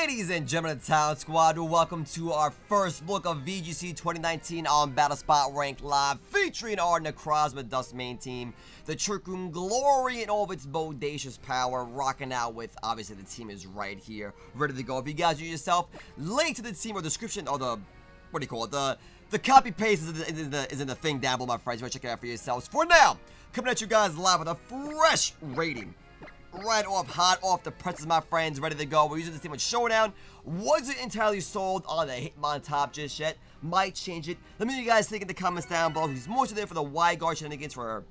Ladies and gentlemen Talent Squad, welcome to our first look of VGC 2019 on Battle Spot Ranked Live, featuring our Necrozma Dusk Mane team, the Trick Room Glory in all of its bodacious power, rocking out with, obviously the team is right here, ready to go. If you guys do yourself, link to the team or description, or the, what do you call it, the, the copy paste is in the, is in the, is in the thing down below, my friends, you want to check it out for yourselves. For now, coming at you guys live with a fresh rating right off, hot off the presses, my friends, ready to go. We're using this team with Showdown. Wasn't entirely sold on the Hitmontop just yet. Might change it. Let me know you guys think in the comments down below. Who's so there for the wide guard shenanigans for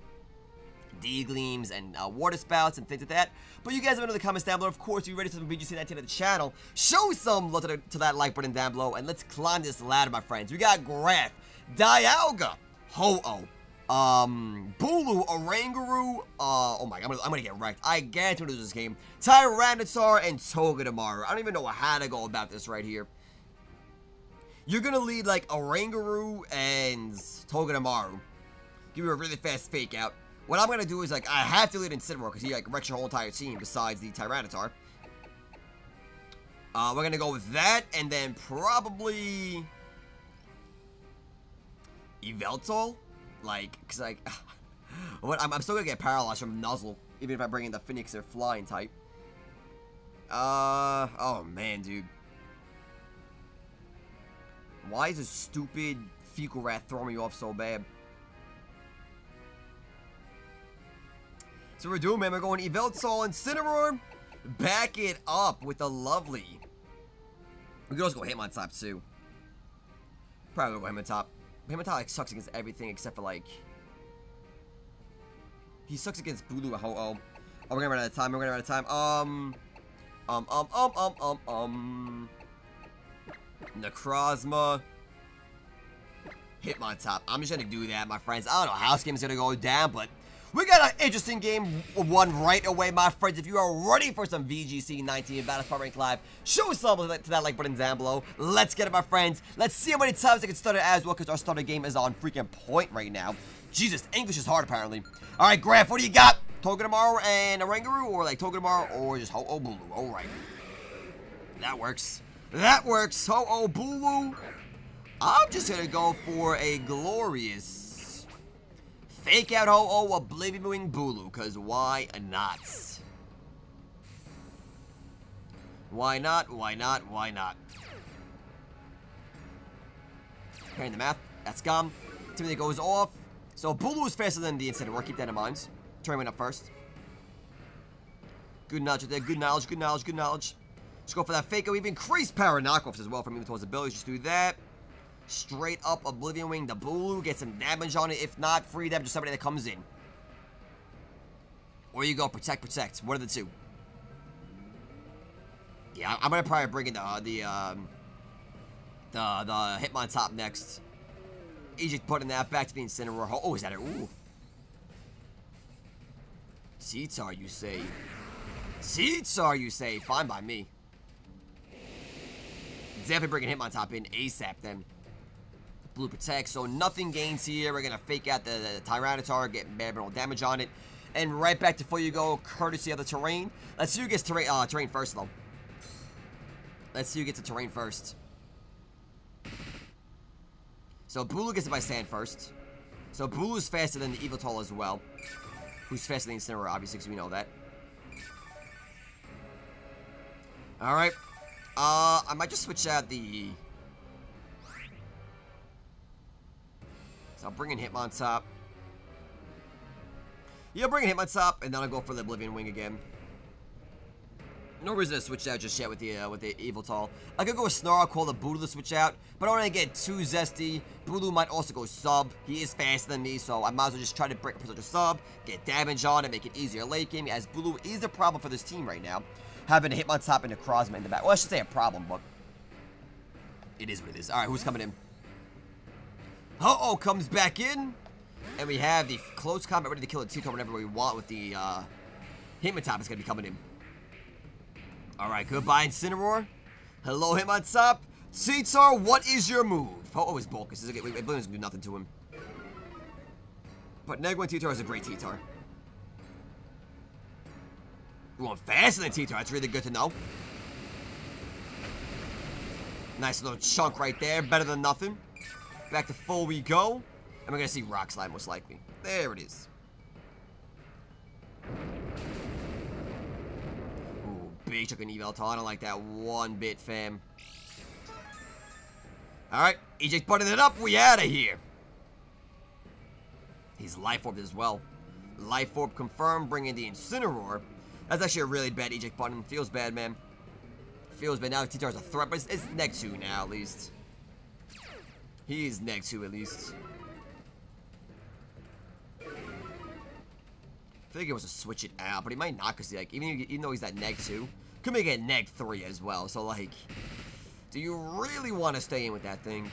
D-Gleams and uh, Water Spouts and things like that. But you guys let me know in the comments down below. Of course, if you're ready for some VGC 19 at the channel, show some love to, the, to that like button down below. And let's climb this ladder, my friends. We got Graf, Dialga, Ho-Oh, um, Bulu, Oranguru, uh, oh my god, I'm gonna, I'm gonna get wrecked. I guarantee to lose this game. Tyranitar and Togedemaru. I don't even know how to go about this right here. You're gonna lead like Oranguru and Togedemaru. Give me a really fast fake out. What I'm gonna do is like, I have to lead Incineroar because he like wrecks your whole entire team besides the Tyranitar. Uh, we're gonna go with that and then probably... Yveltal? Like, cause like, what, I'm, I'm still gonna get paralyzed from Nuzzle, even if I bring in the Phoenix or Flying type. Uh, oh man, dude. Why is this stupid Fecal Rat throwing me off so bad? So we're doing, man, we're going Yveltal Incineroar. Back it up with a lovely. We could also go Hitmontop too. Probably go Hitmontop. Like sucks against everything except for like he sucks against Bulu and Ho-Oh. Oh, we're gonna run out of time. We're gonna run out of time. Um, um, um, um, um, um, um. Necrozma. Hitmontop. I'm just gonna do that, my friends. I don't know how this game's gonna go down, but we got an interesting game one right away, my friends. If you are ready for some VGC 19 Battlespot Rank Live, show some to that like button down below. Let's get it, my friends. Let's see how many times I can start it as well, because our starter game is on freaking point right now. Jesus, English is hard, apparently. All right, Graf, what do you got? Togedemaru and Oranguru, or like Togedemaru, or just Ho-Oh Bulu. All right. That works. That works. Ho-Oh Bulu. I'm just going to go for a glorious Fake out Ho-Oh Oblivion Wing Bulu, because why not? Why not? Why not? Why not? Carrying the math. That's gone. Timothy goes off. So Bulu is faster than the Incineroar. Keep that in mind. Turn went up first. Good knowledge there. Good knowledge. Good knowledge. Good knowledge. Let's go for that fake. Out. We've increased power knockoffs as well from even towards abilities. Just do that. Straight up Oblivion Wing the Bulu. Get some damage on it. If not, free damage to somebody that comes in. Or you go Protect, Protect. One of the two. Yeah, I'm gonna probably bring in the uh, the um, the the Hitmontop next. Egypt putting that back to the Incineroar. Oh, is that it? Ooh. T-Tar, you say? T-Tar, you say? Fine by me. Definitely bringing Hitmontop in ASAP then. Bulu Protect, so nothing gains here. We're going to fake out the, the Tyranitar, get mineral damage on it. And right back to full you go, courtesy of the terrain. Let's see who gets terrain, uh, terrain first, though. Let's see who gets the terrain first. So Bulu gets it by sand first. So Bulu's faster than the Yveltal as well. Who's faster than Incineroar, obviously, because we know that. Alright. Uh, I might just switch out the I'll bring in Hitmontop. Yeah, bring in Hitmontop, and then I'll go for the Oblivion Wing again. No reason to switch out just yet with the uh, with the Yveltal. I could go with Snarl, call the Bulu to switch out, but I don't want to get too zesty. Bulu might also go sub. He is faster than me, so I might as well just try to break a such a sub, get damage on it, make it easier late game, as Bulu is a problem for this team right now. Having a Hitmontop and a Necrozma in the back. Well, I should say a problem, but it is what it is. Alright, who's coming in? Uh-oh comes back in. And we have the close combat ready to kill a Tito whenever we want with the uh, Hitmontop is going to be coming in. Alright, goodbye Incineroar. Hello Hitmontop. T-Tar, what is your move? Oh, oh, it's bulk. This is going to do nothing to him. But Negwin Titar is a great Titar. We're going faster than Titar. That's really good to know. Nice little chunk right there. Better than nothing. Back to full we go. And we're going to see Rock Slide most likely. There it is. Ooh, big took an eval I don't like that one bit, fam. Alright, eject button it up. We out of here. He's Life Orb as well. Life Orb confirmed, bringing the Incineroar. That's actually a really bad eject button. Feels bad, man. Feels bad. Now T-Tar's a threat, but it's, it's next to now, at least. He's next to, at least. I feel like he wants to switch it out, but he might not, because like, even, even though he's at neg 2, could make it neg 3 as well. So, like, do you really want to stay in with that thing?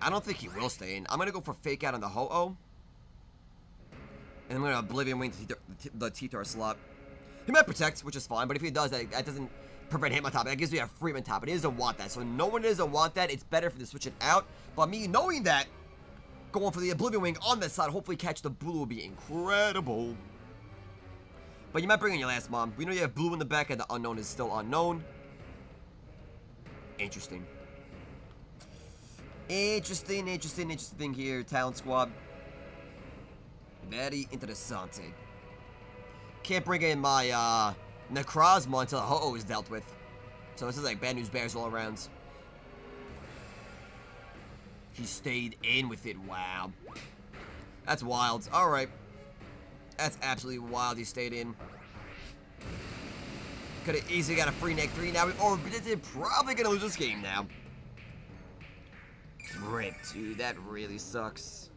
I don't think he will stay in. I'm to go for Fake Out on the Ho-Oh. And I'm to Oblivion Wing the T-Tar slot. He might protect, which is fine, but if he does, that, that doesn't prevent Hitmontop. That gives me a free Freeman top, he doesn't want that. So no one doesn't want that. It's better for to switch it out. But me knowing that, going for the Oblivion Wing on this side, hopefully catch the Bulu will be incredible. But you might bring in your last mom. We know you have Bulu in the back, and the unknown is still unknown. Interesting. Interesting, interesting, interesting here, Talent Squad. Very interessante. Can't bring in my, uh, Necrozma until Ho-Oh is dealt with. So this is like bad news bears all around. He stayed in with it, wow. That's wild. Alright. That's absolutely wild he stayed in. Could have easily got a free neck 3 now. Or probably gonna lose this game now. Rip, dude. That really sucks.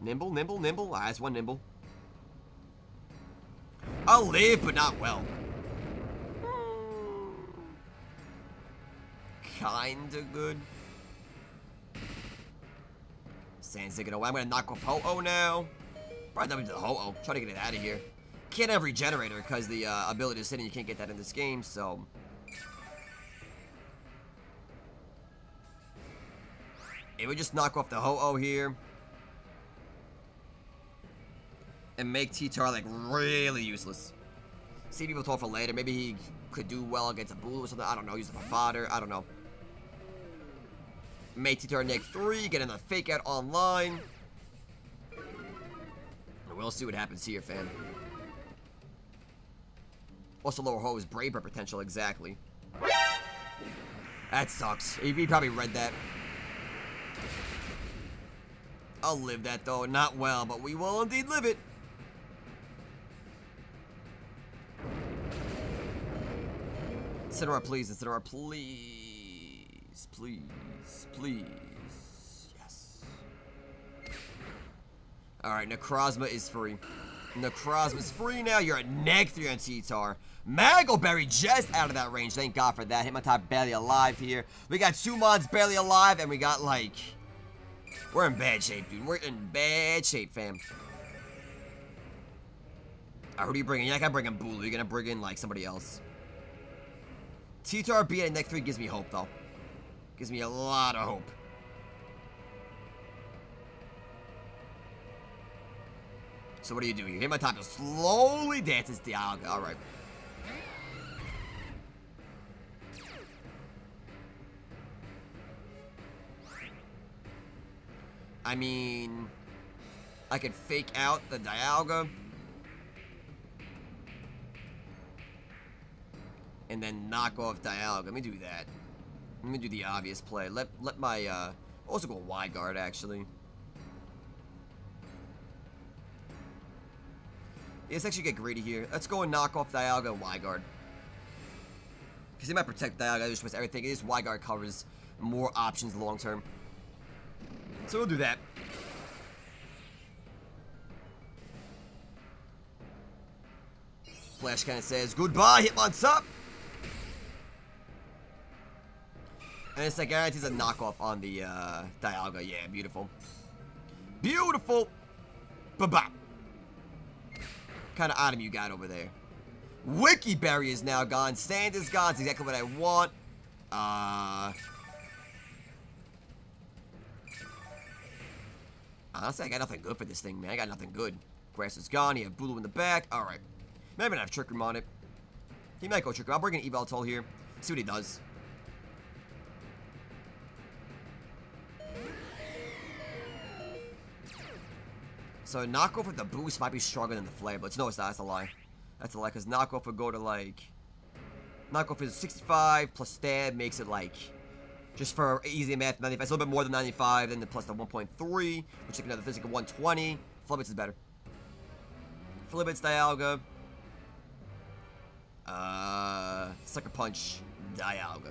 Nimble, nimble, nimble. Ah, that's one nimble. I'll live, but not well. Kinda good. Sand's taking away. I'm gonna knock off Ho-Oh now. Probably not into the Ho-Oh. Try to get it out of here. Can't have Regenerator because the uh, ability sit in, you can't get that in this game, so... It would just knock off the Ho-Oh here. And make T-Tar, like, really useless. See people talk for later. Maybe he could do well against a Bulu or something. I don't know. Use it for fodder. I don't know. Make T-Tar Nick 3. Get another fake out online. And we'll see what happens here, fam. Also, lower Ho is Brave Bird potential, exactly. That sucks. He, he probably read that. I'll live that though. Not well, but we will indeed live it. Incineroar, please. Incineroar, please. Please. Please. Yes. Alright, Necrozma is free. Necrozma's free now. You're at neg 3 on T-Tar. Just out of that range. Thank God for that. Hitmontop barely alive here. We got Sumon's barely alive, and we got, like... We're in bad shape, dude. We're in bad shape, fam. Alright, who do you bring in? You're not gonna bring in Bulu. You're gonna bring in, like, somebody else. T-Tar being at neck 3 gives me hope, though. Gives me a lot of hope. So what do you do You here? Hitmontop just slowly dances Dialga. Alright. I mean, I could fake out the Dialga. And then knock off Dialga. Let me do that. Let me do the obvious play. Let let my uh also go wide guard actually. let's actually get greedy here. Let's go and knock off Dialga and guard. Because he might protect Dialga just with everything. This wide guard covers more options long term. So we'll do that. Flash kind of says, goodbye, Hitmontop! And it's like guarantees a knockoff on the uh, Dialga. Yeah, beautiful. Beautiful! Ba-bop! kind of item you got over there? Wiki Berry is now gone. Sand is gone. It's exactly what I want. Uh... Honestly, I got nothing good for this thing, man. I got nothing good. Grass is gone. He have Bulu in the back. Alright. Maybe not have Trick Room on it. He might go Trick Room. I'll bring an here. See what he does. So knockoff with the boost might be stronger than the flare, but no, it's not. That's a lie. That's a lie, because knockoff would go to like... Knockoff is 65, plus stab makes it like... Just for easy math, 95. It's a little bit more than 95, then the plus the 1.3, which is another physical 120. Flare Blitz is better. Flare Blitz, Dialga. Uh, Sucker Punch, Dialga.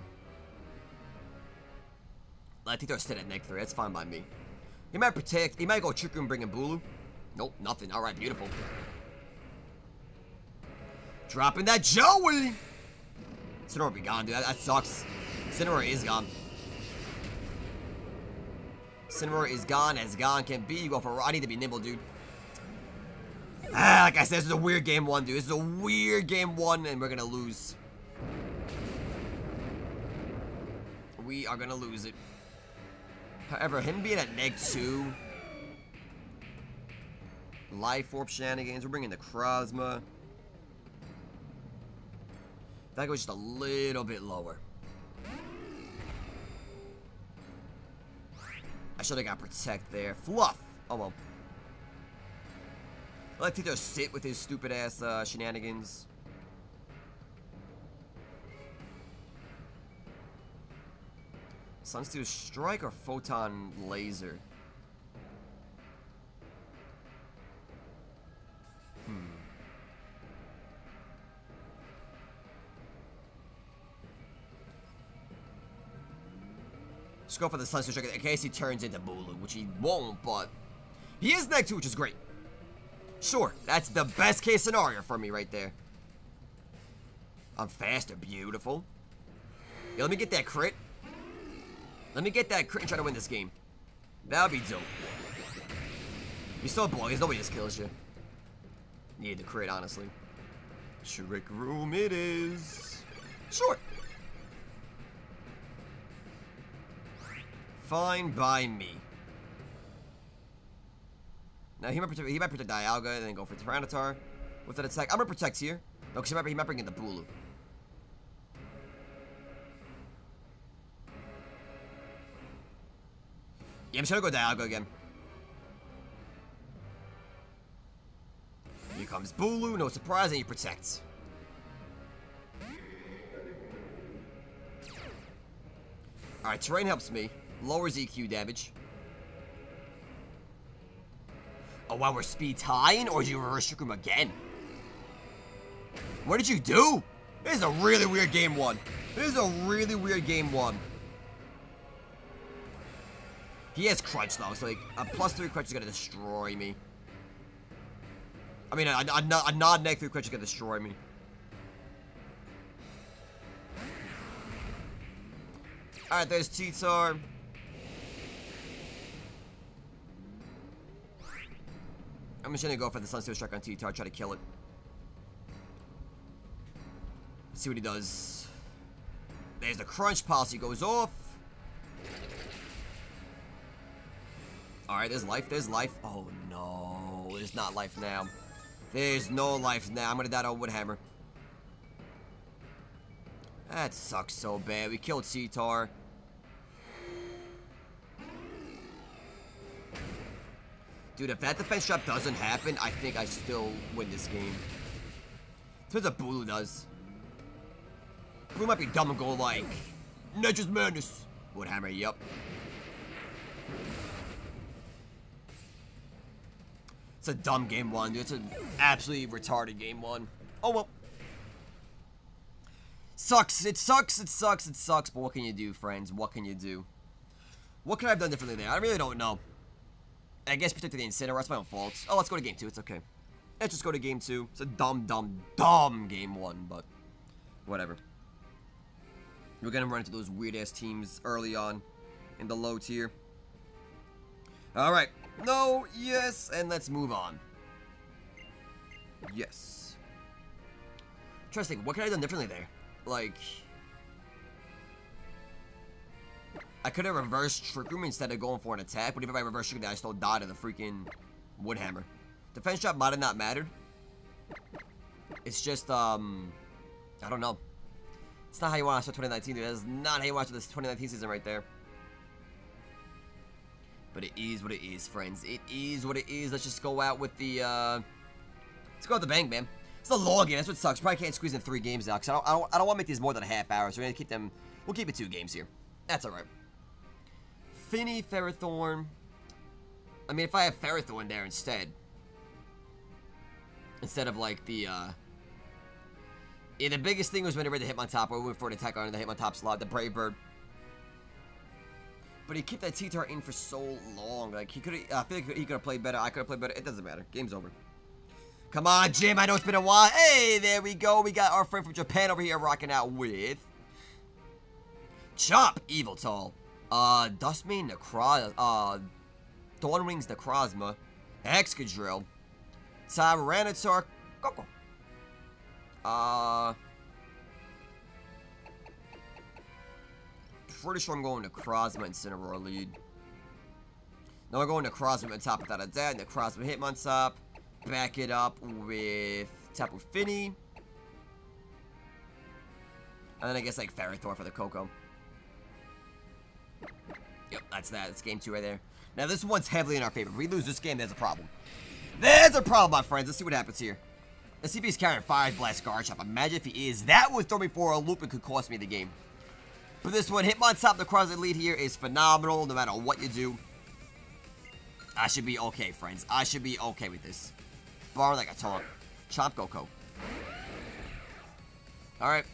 I think they're sitting at neg 3. That's fine by me. He might protect. He might go Trick Room bring in Bulu. Nope, nothing. Alright, beautiful. Dropping that Joey! Incineroar be gone, dude. That, that sucks. Incineroar is gone. Incineroar is gone as gone can be. You go for I need to be nimble, dude. Ah, like I said, this is a weird game one, dude. This is a weird game one, and we're gonna lose. We are gonna lose it. However, him being at neg 2 Life Orb shenanigans. We're bringing the Krozma. That goes just a little bit lower. I should have got Protect there. Fluff! Oh well. I like Tito sit with his stupid ass uh, shenanigans. Sunsteel Strike or Photon Laser? Go for the Sunsteel Strike in case he turns into Bulu, which he won't, but he is next 2, which is great. Sure, that's the best case scenario for me right there. I'm faster, beautiful. Yeah, let me get that crit. Let me get that crit and try to win this game. That would be dope. You're still boys, nobody just kills you. Need the crit, honestly. Trick room it is. Sure. Fine by me. Now he might protect, he might protect Dialga and then go for Tyranitar with an attack. I'm gonna protect here. No, because might, he might bring in the Bulu. Yeah, I'm just gonna go Dialga again. Here comes Bulu, no surprise, and he protects. Alright, terrain helps me. Lowers EQ damage. Oh, wow, we're speed tying? Or did you reverse trick room again? What did you do? This is a really weird game one. This is a really weird game one. He has crunch though, so like a plus three crunch is gonna destroy me. I mean, a, a, a non neg three crunch is gonna destroy me. Alright, there's T-Tar. I'm just gonna go for the Sunsteel Strike on T-Tar, try to kill it. Let's see what he does. There's the crunch policy goes off. Alright, there's life, there's life. Oh no, there's not life now. There's no life now. I'm gonna die on Woodhammer. That sucks so bad. We killed T-Tar. Dude, if that defense trap doesn't happen, I think I still win this game. Depends what Bulu does. Bulu might be dumb and go like, Nature's Madness. Woodhammer, yep. It's a dumb game one, dude. It's an absolutely retarded game one. Oh well. Sucks. It sucks. It sucks. It sucks. But what can you do, friends? What can you do? What could I have done differently there? I really don't know. I guess protected the Incineroar. That's my own fault. Oh, let's go to game two. It's okay. Let's just go to game two. It's a dumb, dumb, dumb game one, but whatever. We're gonna run into those weird-ass teams early on in the low tier. Alright. No, yes, and let's move on. Yes. Interesting. What could I have done differently there? Like... I could have reversed Trick Room instead of going for an attack, but even if I reversed Trick Room, I still died to the freaking Wood Hammer. Defense drop might have not mattered. It's just, um, I don't know. It's not how you want to start 2019, dude. That's not how you start this 2019 season right there. But it is what it is, friends. It is what it is. Let's just go out with the, uh... Let's go with the bang, man. It's a long game. That's what sucks. Probably can't squeeze in three games now, because I don't, I don't, I don't want to make these more than a half hour, so we're going to keep them... We'll keep it two games here. That's alright. Finny, Ferrothorn. I mean, if I have Ferrothorn there instead. Instead of, like, the, uh... Yeah, the biggest thing was whenever the Hitmontop, or we went for an attack on the Hitmontop slot, the Brave Bird. But he kept that T-Tar in for so long. Like, he could have, I feel like he could have played better. I could have played better. It doesn't matter. Game's over. Come on, Jim. I know it's been a while. Hey, there we go. We got our friend from Japan over here rocking out with... Chop, Yveltal. Uh, Dusk Mane, Necro... Uh, Dawn Wings, Necrozma. Excadrill. Tyranitar, Koko. Uh... pretty sure I'm going to Crosma and lead. Now I'm going to Crosma on top without a doubt. And the Crosma Hitmontop. Back it up with Tapu Fini. And then I guess like Ferrothorn for the Koko. Yep, that's that. That's game two right there. Now this one's heavily in our favor. If we lose this game, there's a problem. There's a problem, my friends. Let's see what happens here. Let's see if he's carrying Fire Blast Garchomp. Imagine if he is. That would throw me for a loop and could cost me the game. But this one, Hitmontop, the cross lead here is phenomenal no matter what you do. I should be okay, friends. I should be okay with this. Bar like a taunt. Chomp Koko. Alright.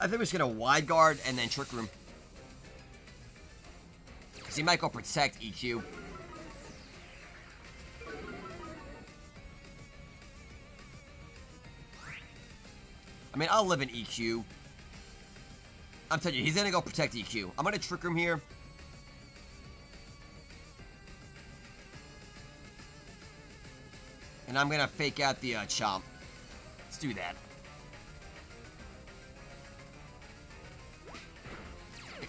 I think we're just gonna wide guard and then trick room. Because he might go protect EQ. I mean, I'll live in EQ. I'm telling you, he's gonna go protect EQ. I'm gonna trick him here. And I'm gonna fake out the uh, chomp. Let's do that.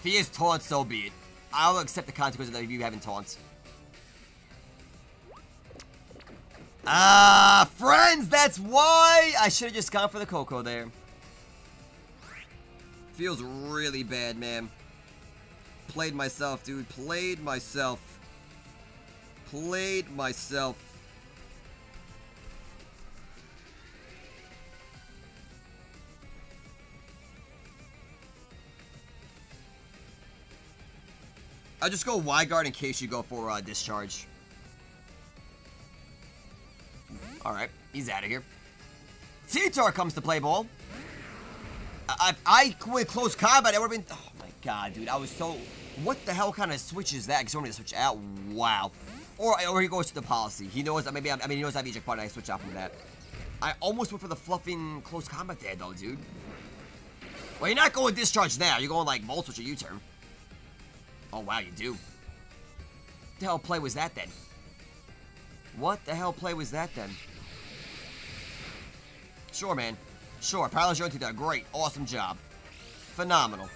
If he is taunt, so be it. I'll accept the consequences of you having taunts. Ah, friends, that's why I should have just gone for the Koko there. Feels really bad, man. Played myself, dude. Played myself. Played myself. I'll just go wide guard in case you go for uh, discharge. Alright, he's out of here. T-Tar comes to play ball. I, I went close combat, it would have been... Oh my god, dude, I was so... What the hell kind of switch is that? Because I only to switch out. Wow. Or, or he goes to the policy. He knows that maybe, I'm, I mean, he knows I have eject button. I switch out from that. I almost went for the fluffing close combat there, though, dude. Well, you're not going discharge now. You're going, like, or U-turn. Oh, wow, you do. What the hell play was that, then? What the hell play was that, then? Sure, man. Sure, Paralyze Jones did a great, awesome job. Phenomenal.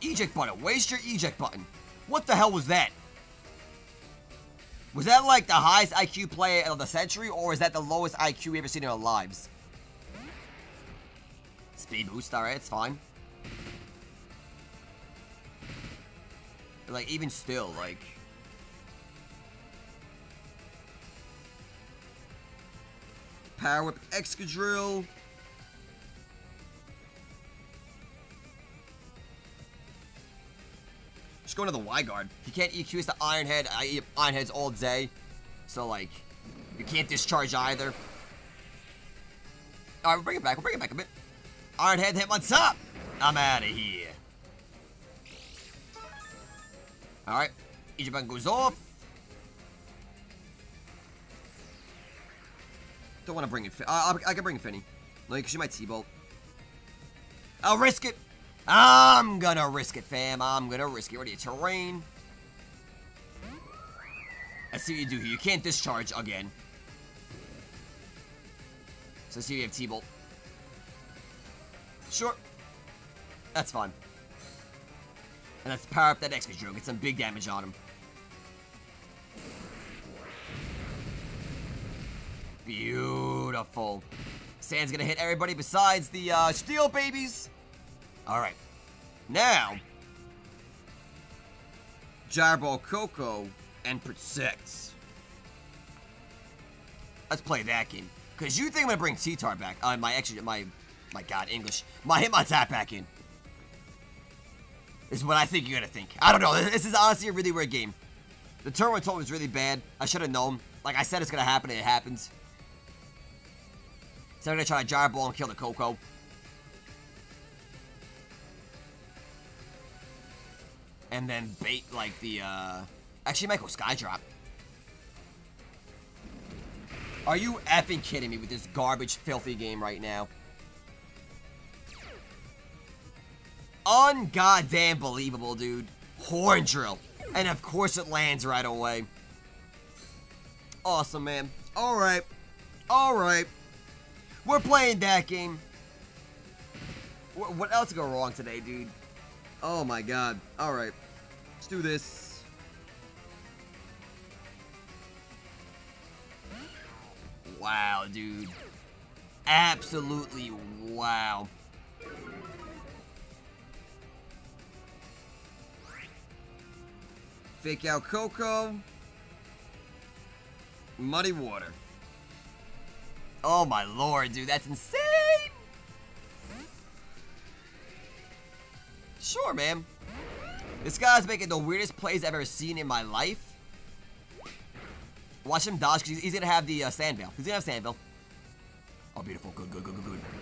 Eject button. Waste your eject button. What the hell was that? Was that like the highest IQ player of the century, or is that the lowest IQ we ever seen in our lives? Speed boost, alright, it's fine. Like, even still, like... Power Whip Excadrill. Just going to the wide guard. He can't EQ the Iron Head. I eat Iron Heads all day. So, like, you can't discharge either. Alright, we'll bring it back. We'll bring it back a bit. Iron Head Hitmontop. I'm out of here. Alright. Ichiban goes off. Don't want to bring in Fin. Uh, I can bring in Finny. No, because she might T-Bolt. I'll risk it. I'm gonna risk it, fam. I'm gonna risk it. Ready terrain. I see what you do here. You can't discharge again. So see, we have T-Bolt. Sure. That's fine. And let's power up that Excadrill. Get some big damage on him. Beautiful. Sand's gonna hit everybody besides the uh, Steel Babies. Alright. Now, Gyro Koko and Protect. Let's play that game. Because you think I'm to bring T-Tar back. Uh, my, actually, my, my god, English. My Hitmontop back in. Is what I think you're to think. I don't know. This is honestly a really weird game. The one told was really bad. I should have known. Like I said, it's to happen and it happens. So I'm to try to Gyro Ball and kill the Koko. And then bait, like, the, uh... Actually, Michael Skydrop. Are you effing kidding me with this garbage, filthy game right now? Ungoddamn believable, dude. Horn drill. And of course it lands right away. Awesome, man. Alright. Alright. We're playing that game. What else go wrong today, dude? Oh my god. Alright. Let's do this. Wow, dude. Absolutely wow. Fake out Koko. Muddy water. Oh my lord, dude, that's insane! Sure, man. This guy's making the weirdest plays I've ever seen in my life. Watch him dodge because he's, gonna have the uh, sand. He's gonna have sand. Oh, beautiful. Good, good, good, good, good.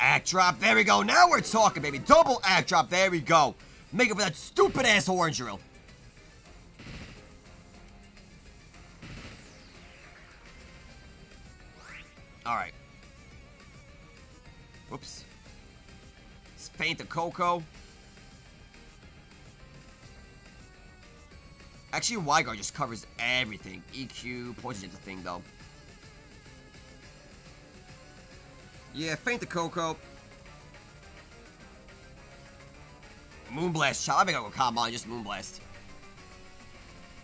Act drop. There we go. Now we're talking, baby. Double act drop. There we go. Make it for that stupid ass orange drill. Alright. Whoops. Let's faint the Koko. Actually, wide guard just covers everything. EQ, poison is a thing, though. Yeah, faint the Koko. Moonblast shot. I think I'll go calm on, just Moonblast.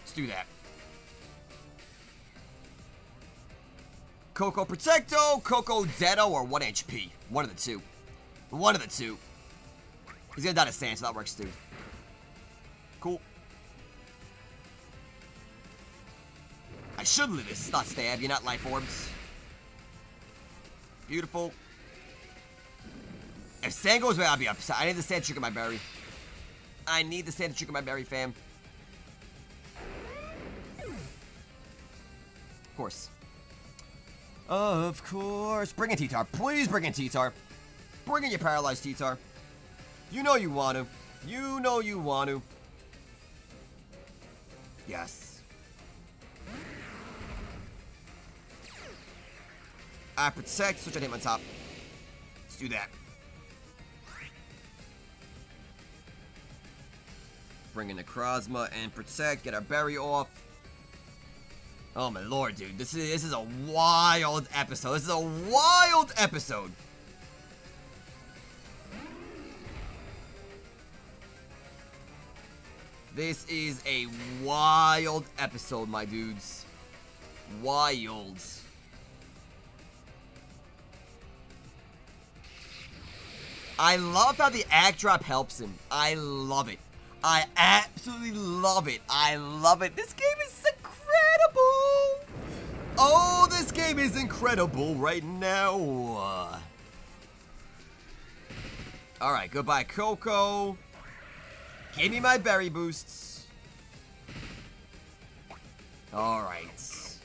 Let's do that. Koko Protecto, Koko Deado, or 1 HP. One of the two. One of the two. He's gonna die to sand, so that works too. Cool. I should live this. It's not stab. You're not life orbs. Beautiful. If sand goes away, I'll be upset. I need the sand to trigger my berry. I need the sand to trigger my berry, fam. Of course. Of course. Bring in T-Tar. Please bring in T-Tar. Bring in your paralyzed T-Tar. You know you want to. You know you want to. Yes. I protect, switch on him on top. Let's do that. Bring in Necrozma and protect, get our berry off. Oh my lord, dude. This is this is a wild episode. This is a wild episode. This is a wild episode, my dudes. Wild. I love how the act drop helps him. I love it. I absolutely love it. I love it. This game is incredible. Oh, this game is incredible right now. Alright, goodbye Koko. Give me my berry boosts. Alright.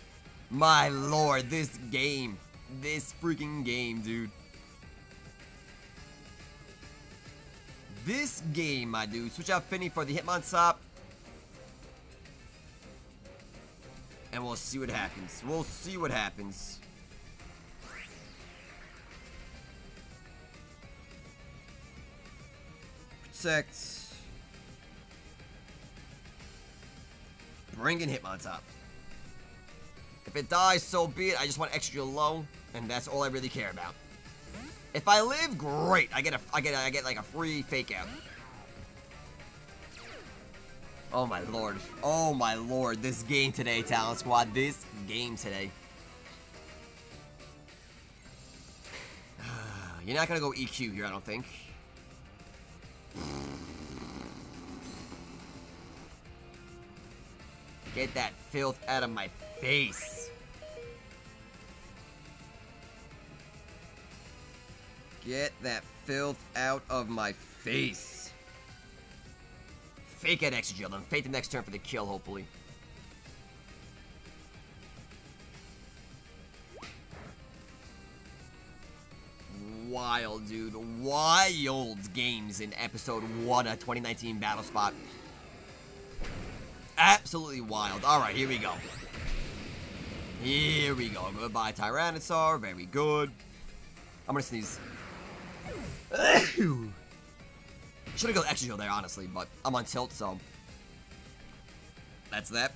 My lord, this game. This freaking game, dude. This game, my dude. Switch out Finny for the Hitmontop. And we'll see what happens. We'll see what happens. Protect. Bring in Hitmontop. If it dies, so be it. I just want extra low, and that's all I really care about. If I live, great. I get a, I get, a, I get like a free fake out. Oh my lord. Oh my lord. This game today, Talent Squad. This game today. You're not gonna go EQ here, I don't think. Get that filth out of my face. Get that filth out of my face. Fake it, Exegil, and fake the next turn for the kill, hopefully. Wild, dude. Wild games in episode 1 of 2019 Battle Spot. Absolutely wild. Alright, here we go. Here we go. Goodbye, Tyranitar. Very good. I'm gonna sneeze. Should have gone extra shield there, honestly, but I'm on tilt, so that's that.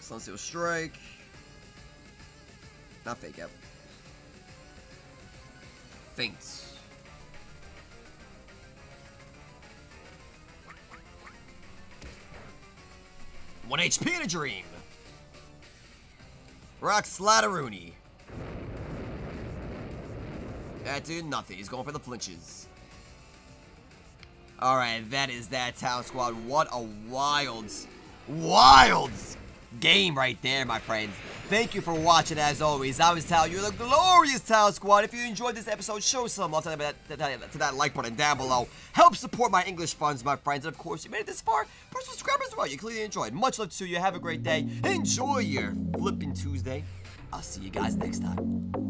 Sunsteel Strike. Not fake out. Faints. One HP in a dream. Rock Slatteroony. That did nothing. He's going for the flinches. Alright, that is that Talent Squad. What a wild, wild game right there, my friends. Thank you for watching, as always. I was telling you, the glorious Talent Squad. If you enjoyed this episode, show some love to that, that, that like button down below. Help support my English funds, my friends. And of course, you made it this far. For subscribers as well, you clearly enjoyed. Much love to you. Have a great day. Enjoy your flipping Tuesday. I'll see you guys next time.